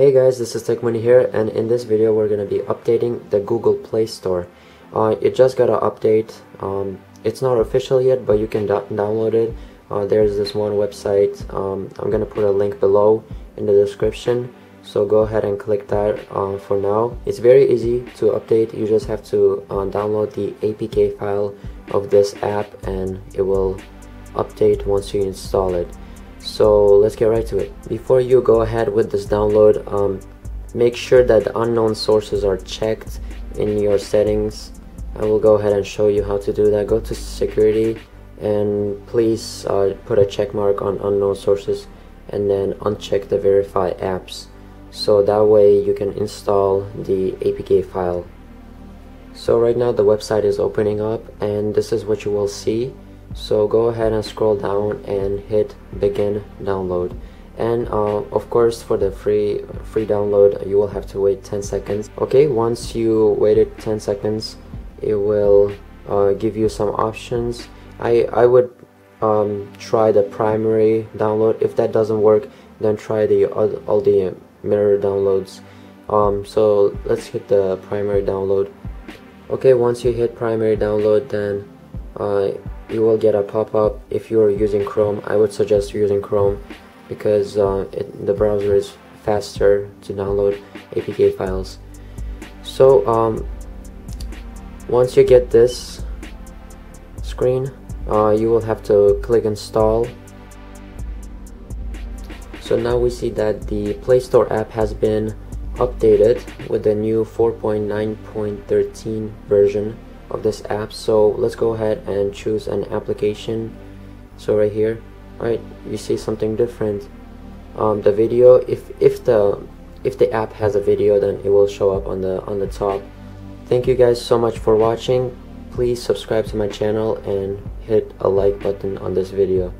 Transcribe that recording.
Hey guys, this is Tech Booni here and in this video we're going to be updating the Google Play Store. Uh, it just got an update. Um, it's not official yet but you can download it. Uh, there's this one website. Um, I'm going to put a link below in the description so go ahead and click that uh, for now. It's very easy to update. You just have to uh, download the APK file of this app and it will update once you install it so let's get right to it. Before you go ahead with this download um, make sure that the unknown sources are checked in your settings. I will go ahead and show you how to do that. Go to security and please uh, put a check mark on unknown sources and then uncheck the verify apps. So that way you can install the APK file. So right now the website is opening up and this is what you will see so go ahead and scroll down and hit begin download. And uh, of course for the free free download you will have to wait 10 seconds. Okay once you waited 10 seconds it will uh, give you some options. I, I would um, try the primary download. If that doesn't work then try the all the mirror downloads. Um, so let's hit the primary download. Okay once you hit primary download then uh, you will get a pop-up. If you are using Chrome I would suggest using Chrome because uh, it, the browser is faster to download APK files. So um, once you get this screen uh, you will have to click install. So now we see that the Play Store app has been updated with the new 4.9.13 version of this app. So let's go ahead and choose an application. So right here right you see something different. Um, the video if if the if the app has a video then it will show up on the on the top. Thank you guys so much for watching. Please subscribe to my channel and hit a like button on this video